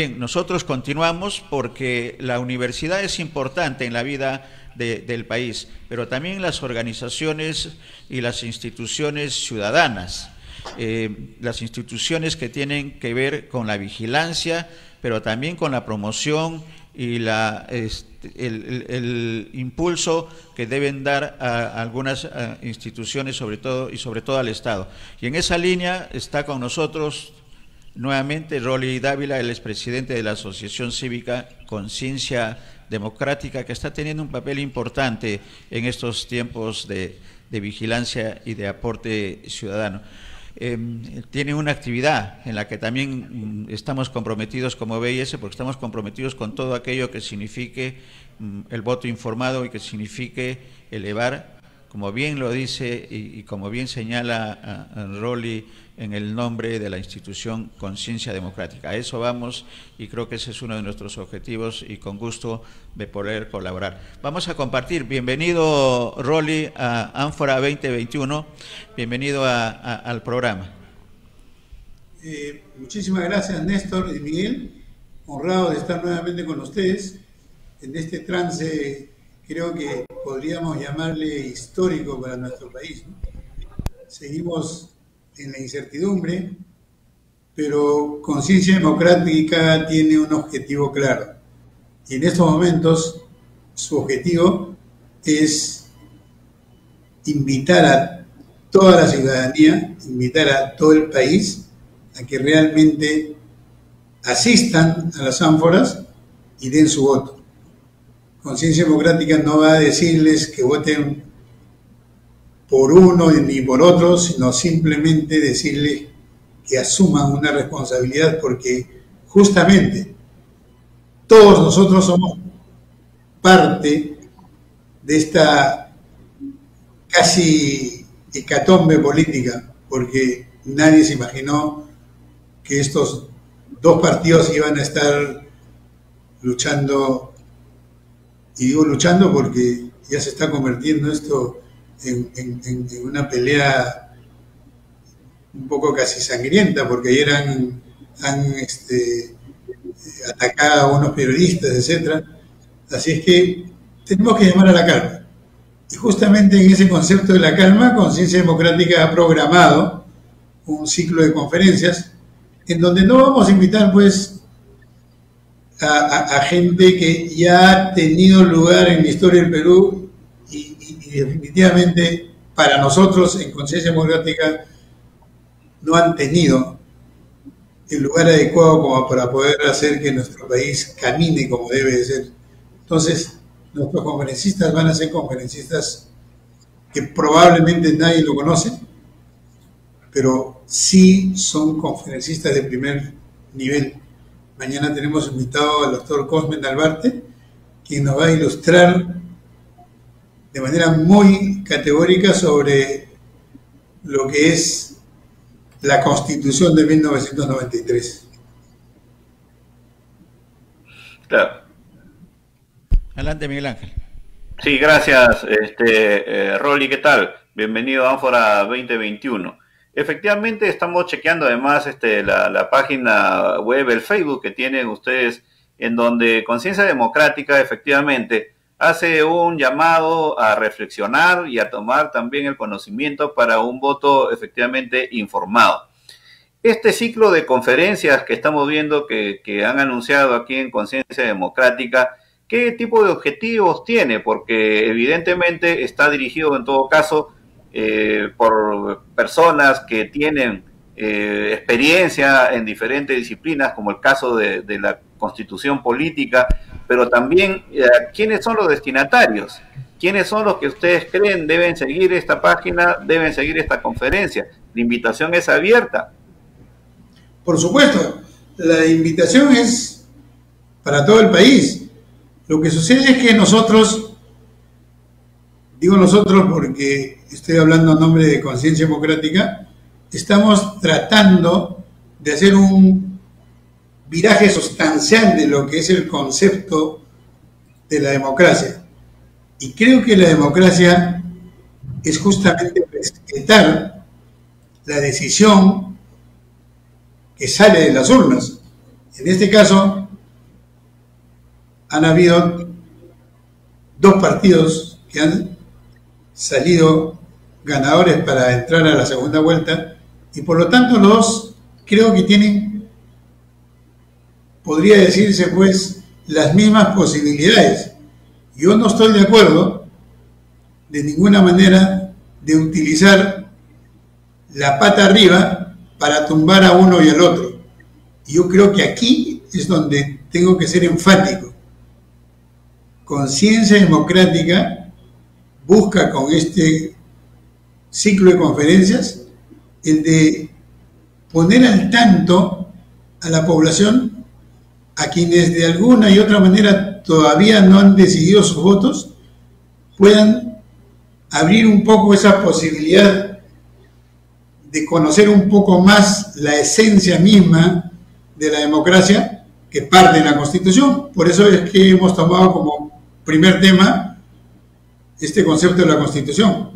Bien, nosotros continuamos porque la universidad es importante en la vida del país, pero también las organizaciones y las instituciones ciudadanas, eh, las instituciones que tienen que ver con la vigilancia, pero también con la promoción y la, este, el, impulso que deben dar a, algunas instituciones sobre todo y sobre todo al Estado. Y en esa línea está con nosotros nuevamente Rolly Dávila, el expresidente de la Asociación Cívica Conciencia Democrática, que está teniendo un papel importante en estos tiempos de, vigilancia y de aporte ciudadano. Em, tiene una actividad en la que también mm, estamos comprometidos como BIS, porque estamos comprometidos con todo aquello que signifique mm, el voto informado y que signifique elevar como bien lo dice y, como bien señala a, Rolly en el nombre de la institución Conciencia Democrática. A eso vamos y creo que ese es uno de nuestros objetivos y con gusto de poder colaborar. Vamos a compartir. Bienvenido, Rolly, a Ánfora 2021. Bienvenido al programa. Eh, muchísimas gracias, Néstor y Miguel. Honrado de estar nuevamente con ustedes en este trance creo que podríamos llamarle histórico para nuestro país. Seguimos en la incertidumbre, pero Conciencia Democrática tiene un objetivo claro. Y en estos momentos su objetivo es invitar a toda la ciudadanía, invitar a todo el país a que realmente asistan a las ánforas y den su voto. Conciencia Democrática no va a decirles que voten por uno ni por otro, sino simplemente decirles que asuman una responsabilidad porque justamente todos nosotros somos parte de esta casi hecatombe política, porque nadie se imaginó que estos dos partidos iban a estar luchando y digo luchando porque ya se está convirtiendo esto en, una pelea un poco casi sangrienta, porque ayer han, este, atacado a unos periodistas, etc. Así es que tenemos que llamar a la calma. Y justamente en ese concepto de la calma, Conciencia Democrática ha programado un ciclo de conferencias en donde no vamos a invitar pues a, gente que ya ha tenido lugar en la historia del Perú y, definitivamente para nosotros en Conciencia Democrática no han tenido el lugar adecuado como para poder hacer que nuestro país camine como debe de ser. Entonces, nuestros conferencistas van a ser conferencistas que probablemente nadie lo conoce, pero sí son conferencistas de primer nivel Mañana tenemos invitado al doctor Cosme Nalbarte, quien nos va a ilustrar de manera muy categórica sobre lo que es la Constitución de 1993. Claro. Adelante, Miguel Ángel. Sí, gracias, este, eh, Rolly, ¿qué tal? Bienvenido a Ánfora 2021. Efectivamente, estamos chequeando además este, la, página web, el Facebook que tienen ustedes, en donde Conciencia Democrática efectivamente hace un llamado a reflexionar y a tomar también el conocimiento para un voto efectivamente informado. Este ciclo de conferencias que estamos viendo que, que han anunciado aquí en Conciencia Democrática, ¿qué tipo de objetivos tiene? Porque evidentemente está dirigido en todo caso eh, por personas que tienen eh, experiencia en diferentes disciplinas, como el caso de, la constitución política, pero también eh, quiénes son los destinatarios, quiénes son los que ustedes creen deben seguir esta página, deben seguir esta conferencia. La invitación es abierta. Por supuesto, la invitación es para todo el país. Lo que sucede es que nosotros, digo nosotros porque estoy hablando a nombre de Conciencia Democrática, estamos tratando de hacer un viraje sustancial de lo que es el concepto de la democracia. Y creo que la democracia es justamente respetar la decisión que sale de las urnas. En este caso, han habido dos partidos que han salido ganadores para entrar a la segunda vuelta y por lo tanto los creo que tienen, podría decirse pues, las mismas posibilidades. Yo no estoy de acuerdo de ninguna manera de utilizar la pata arriba para tumbar a uno y al otro. Yo creo que aquí es donde tengo que ser enfático. Conciencia democrática busca con este ciclo de conferencias el de poner al tanto a la población, a quienes de alguna y otra manera todavía no han decidido sus votos, puedan abrir un poco esa posibilidad de conocer un poco más la esencia misma de la democracia que parte de la Constitución. Por eso es que hemos tomado como primer tema este concepto de la Constitución.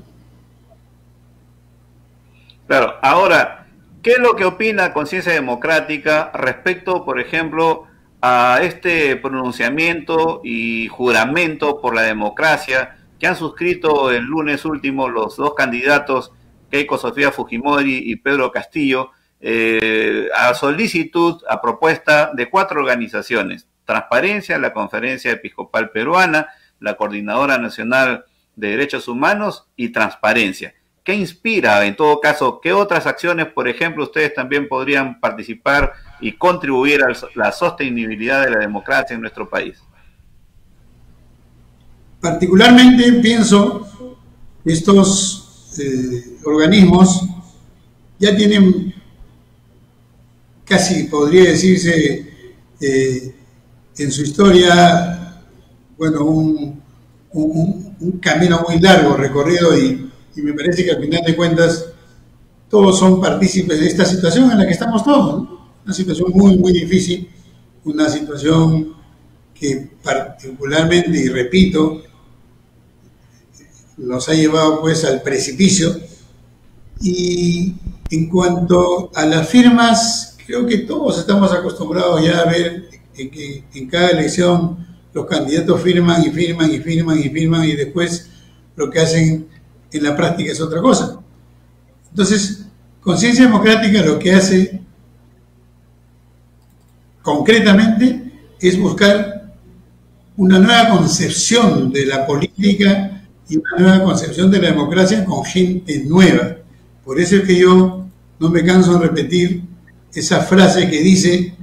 Claro, ahora, ¿qué es lo que opina Conciencia Democrática respecto, por ejemplo, a este pronunciamiento y juramento por la democracia que han suscrito el lunes último los dos candidatos, Keiko Sofía Fujimori y Pedro Castillo, eh, a solicitud, a propuesta de cuatro organizaciones, Transparencia, la Conferencia Episcopal Peruana, la Coordinadora Nacional de Derechos Humanos y Transparencia. ¿Qué inspira, en todo caso, qué otras acciones, por ejemplo, ustedes también podrían participar y contribuir a la sostenibilidad de la democracia en nuestro país? Particularmente pienso que estos eh, organismos ya tienen casi, podría decirse, eh, en su historia, bueno, un, camino muy largo recorrido y me parece que al final de cuentas todos son partícipes de esta situación en la que estamos todos. Una situación muy, muy difícil, una situación que particularmente, y repito, nos ha llevado pues al precipicio. Y en cuanto a las firmas, creo que todos estamos acostumbrados ya a ver que en cada elección los candidatos firman y firman y firman y firman y después lo que hacen en la práctica es otra cosa. Entonces, conciencia democrática lo que hace concretamente es buscar una nueva concepción de la política y una nueva concepción de la democracia con gente nueva. Por eso es que yo no me canso de repetir esa frase que dice,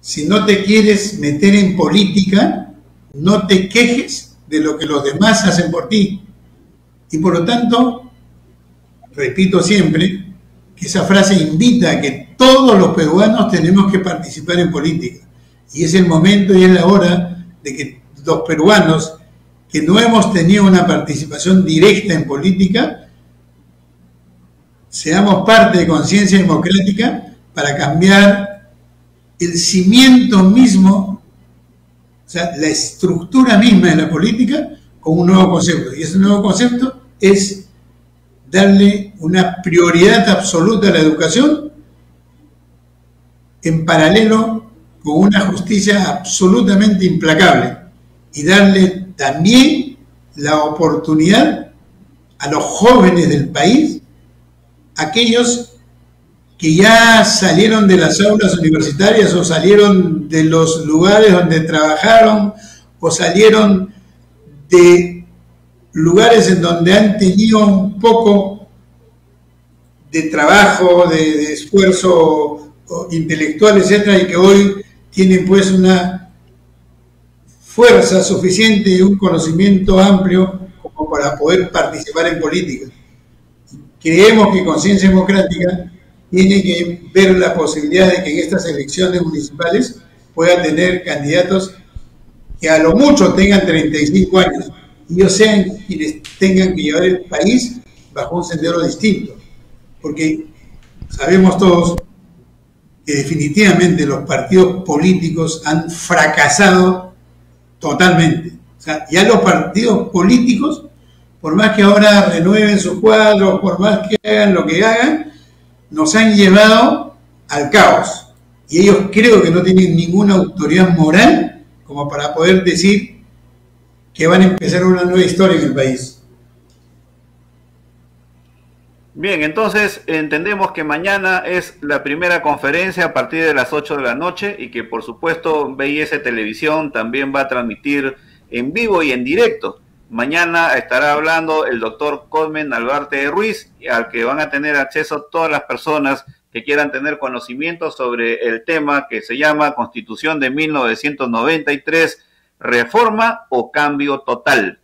si no te quieres meter en política, no te quejes de lo que los demás hacen por ti, y por lo tanto, repito siempre, esa frase invita a que todos los peruanos tenemos que participar en política. Y es el momento y es la hora de que los peruanos que no hemos tenido una participación directa en política, seamos parte de conciencia democrática para cambiar el cimiento mismo, o sea, la estructura misma de la política con un nuevo concepto. Y ese nuevo concepto es darle una prioridad absoluta a la educación en paralelo con una justicia absolutamente implacable y darle también la oportunidad a los jóvenes del país, aquellos que ya salieron de las aulas universitarias o salieron de los lugares donde trabajaron o salieron de lugares en donde han tenido un poco de trabajo, de, esfuerzo intelectual, etcétera, y que hoy tienen pues una fuerza suficiente y un conocimiento amplio como para poder participar en política. Creemos que Conciencia Democrática tiene que ver la posibilidad de que en estas elecciones municipales puedan tener candidatos que a lo mucho tengan 35 años y ellos sean quienes tengan que llevar el país bajo un sendero distinto. Porque sabemos todos que definitivamente los partidos políticos han fracasado totalmente. O sea, ya los partidos políticos, por más que ahora renueven sus cuadros, por más que hagan lo que hagan, nos han llevado al caos. y ellos creo que no tienen ninguna autoridad moral como para poder decir que van a empezar una nueva historia en el país. Bien, entonces entendemos que mañana es la primera conferencia a partir de las 8 de la noche y que por supuesto BIS Televisión también va a transmitir en vivo y en directo. Mañana estará hablando el doctor Cosmen Albarte Ruiz, al que van a tener acceso todas las personas que quieran tener conocimiento sobre el tema que se llama Constitución de 1993, reforma o cambio total.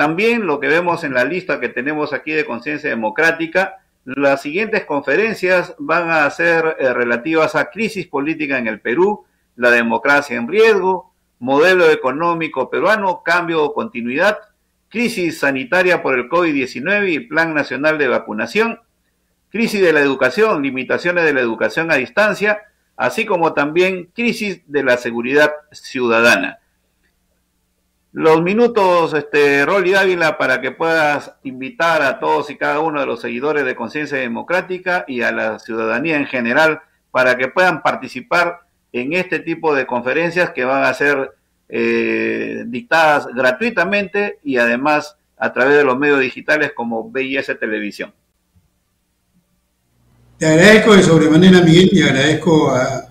También lo que vemos en la lista que tenemos aquí de conciencia democrática, las siguientes conferencias van a ser eh, relativas a crisis política en el Perú, la democracia en riesgo, modelo económico peruano, cambio o continuidad, crisis sanitaria por el COVID-19 y plan nacional de vacunación, crisis de la educación, limitaciones de la educación a distancia, así como también crisis de la seguridad ciudadana los minutos, este, Rolly Dávila, para que puedas invitar a todos y cada uno de los seguidores de Conciencia Democrática y a la ciudadanía en general para que puedan participar en este tipo de conferencias que van a ser eh, dictadas gratuitamente y además a través de los medios digitales como BIS Televisión. Te agradezco de sobremanera, Miguel, y agradezco a,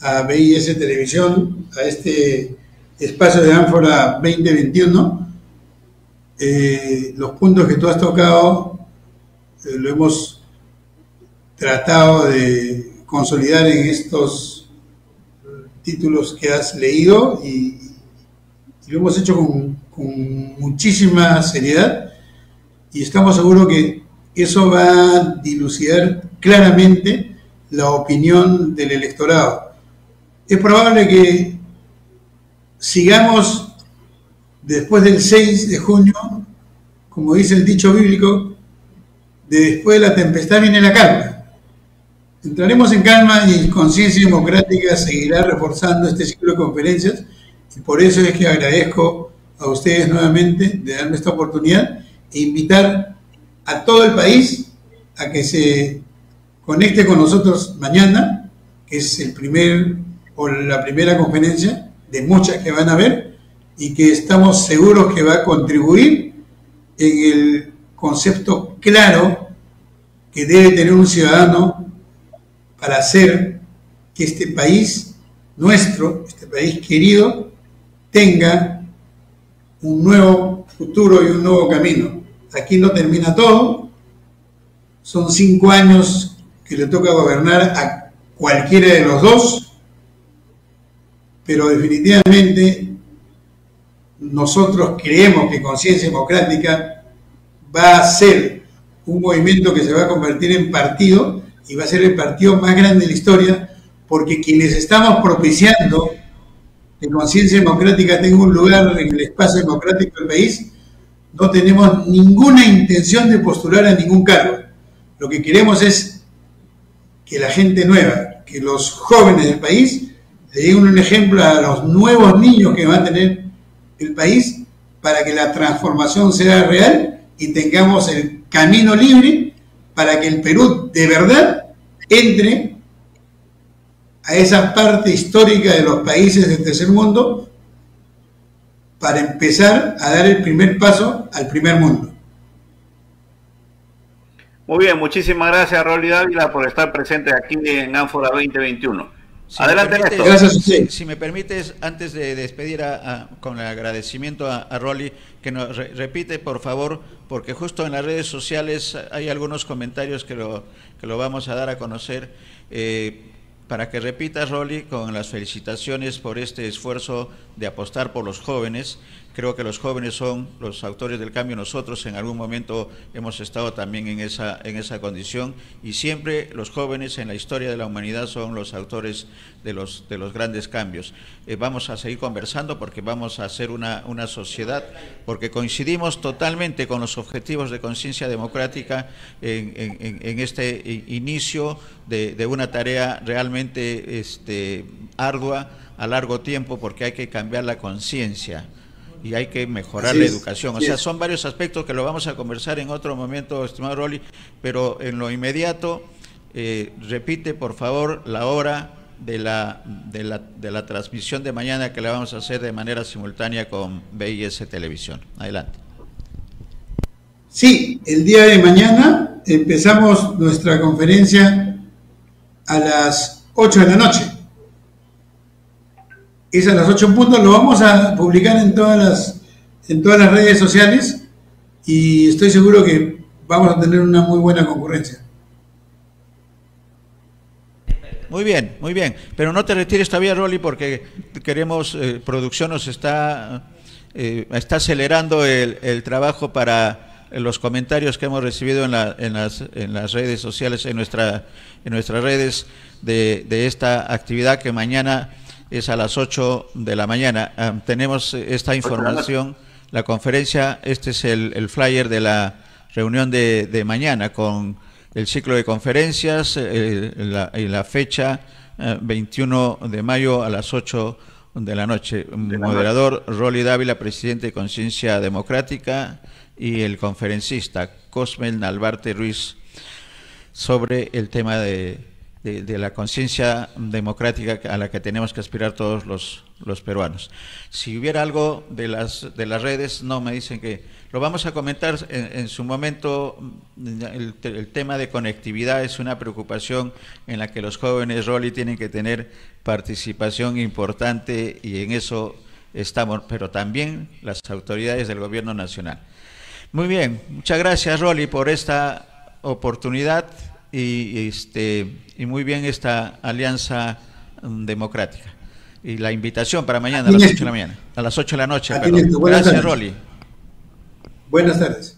a BIS Televisión, a este espacio de Ánfora 2021. Eh, los puntos que tú has tocado eh, lo hemos tratado de consolidar en estos títulos que has leído y, lo hemos hecho con, con, muchísima seriedad y estamos seguros que eso va a dilucidar claramente la opinión del electorado. Es probable que sigamos después del 6 de junio, como dice el dicho bíblico, de después de la tempestad viene la calma. Entraremos en calma y conciencia democrática seguirá reforzando este ciclo de conferencias y por eso es que agradezco a ustedes nuevamente de darme esta oportunidad e invitar a todo el país a que se conecte con nosotros mañana, que es el primer o la primera conferencia, de muchas que van a ver y que estamos seguros que va a contribuir en el concepto claro que debe tener un ciudadano para hacer que este país nuestro, este país querido, tenga un nuevo futuro y un nuevo camino. Aquí no termina todo, son cinco años que le toca gobernar a cualquiera de los dos, pero definitivamente nosotros creemos que Conciencia Democrática va a ser un movimiento que se va a convertir en partido y va a ser el partido más grande de la historia, porque quienes estamos propiciando que Conciencia Democrática tenga un lugar en el espacio democrático del país, no tenemos ninguna intención de postular a ningún cargo. Lo que queremos es que la gente nueva, que los jóvenes del país le digo un ejemplo a los nuevos niños que va a tener el país para que la transformación sea real y tengamos el camino libre para que el Perú de verdad entre a esa parte histórica de los países del tercer mundo para empezar a dar el primer paso al primer mundo. Muy bien, muchísimas gracias Rolly Dávila por estar presente aquí en Ánfora 2021. Si Adelante, me Gracias Si, me permites, antes de despedir con el agradecimiento a, a Rolly, que nos repite, por favor, porque justo en las redes sociales hay algunos comentarios que lo, que lo vamos a dar a conocer. Eh, para que repita, Rolly, con las felicitaciones por este esfuerzo de apostar por los jóvenes Creo que los jóvenes son los autores del cambio. Nosotros en algún momento hemos estado también en esa, condición y siempre los jóvenes en la historia de la humanidad son los autores de los, de los grandes cambios. Eh, vamos a seguir conversando porque vamos a hacer una, sociedad, porque coincidimos totalmente con los objetivos de conciencia democrática en, este inicio de, de, una tarea realmente este, ardua a largo tiempo porque hay que cambiar la conciencia y hay que mejorar la educación. O sea, son varios aspectos que lo vamos a conversar en otro momento, estimado Rolly, pero en lo inmediato, eh, repite por favor la hora de la, de la, de la transmisión de mañana que la vamos a hacer de manera simultánea con BIS Televisión. Adelante. Sí, el día de mañana empezamos nuestra conferencia a las 8 de la noche. Es a las 8 en punto, lo vamos a publicar en todas las, en todas las redes sociales y estoy seguro que vamos a tener una muy buena concurrencia. Muy bien, muy bien. Pero no te retires todavía, Rolly, porque queremos, eh, producción nos está, eh, está acelerando el, el, trabajo para los comentarios que hemos recibido en, la, en, las, en las redes sociales, en, nuestra, en nuestras redes de, de esta actividad que mañana es a las 8 de la mañana. Ah, tenemos esta información, la conferencia, este es el, el flyer de la reunión de, de mañana con el ciclo de conferencias eh, la, y la fecha eh, 21 de mayo a las 8 de la noche. De la Moderador noche. Rolly Dávila, presidente de Conciencia Democrática, y el conferencista Cosmel Nalbarte Ruiz sobre el tema de, de, la conciencia democrática a la que tenemos que aspirar todos los, los peruanos. Si hubiera algo de las, de las redes, no me dicen que lo vamos a comentar en, en su momento. El, el, tema de conectividad es una preocupación en la que los jóvenes Rolly tienen que tener participación importante y en eso estamos, pero también las autoridades del gobierno nacional. Muy bien, muchas gracias Rolly por esta oportunidad y, este, y muy bien esta alianza democrática. Y la invitación para mañana a las 8 de la mañana, a las 8 de la noche. Gracias, Rolly. Buenas tardes.